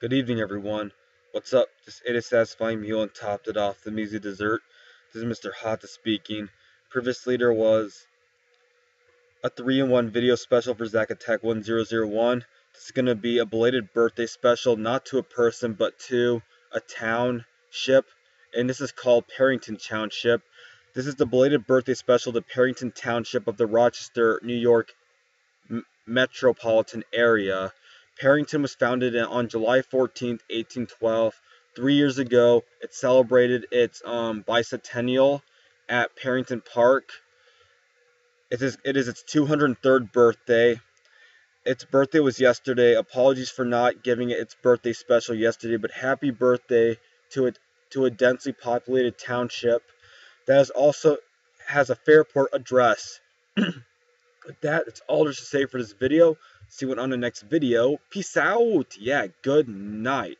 Good evening, everyone. What's up? This a satisfying meal and topped it off the measly dessert. This is Mr. Hata speaking. Previous leader was a three-in-one video special for Zack Attack 1001. This is gonna be a belated birthday special, not to a person, but to a township, and this is called Perinton Township. This is the belated birthday special to Perinton Township of the Rochester, New York metropolitan area. Perinton was founded on July 14, 1812. Three years ago, it celebrated its um, bicentennial at Perinton Park. It is, it is its 203rd birthday. Its birthday was yesterday. Apologies for not giving it its birthday special yesterday, but happy birthday to it to a densely populated township that is also has a Fairport address. With that, that's all there's to say for this video. See you on the next video. Peace out. Yeah, good night.